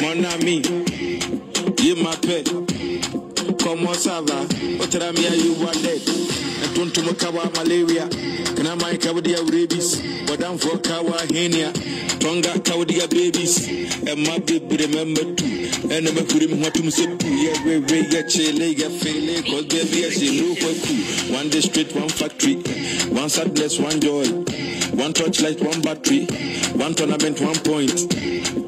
mon ami, you my pet. Comment ça va? You were dead. And don't to Makawa malaria. Can I mind Kawadia rabies? But I'm for Kawa Henia. Tonga Kawadia babies. And my baby remember too. And I'm a what to say. Yeah, we we get chile, get fele. Cause baby, I see no for two. One day straight, one factory. One sadness, one joy. One torchlight, one battery. One tournament, one point.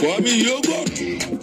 Kwame Yogot.